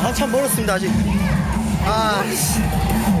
한참 멀었습니다 아직 아 씨.